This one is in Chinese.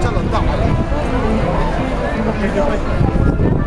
这轮到 chất 喂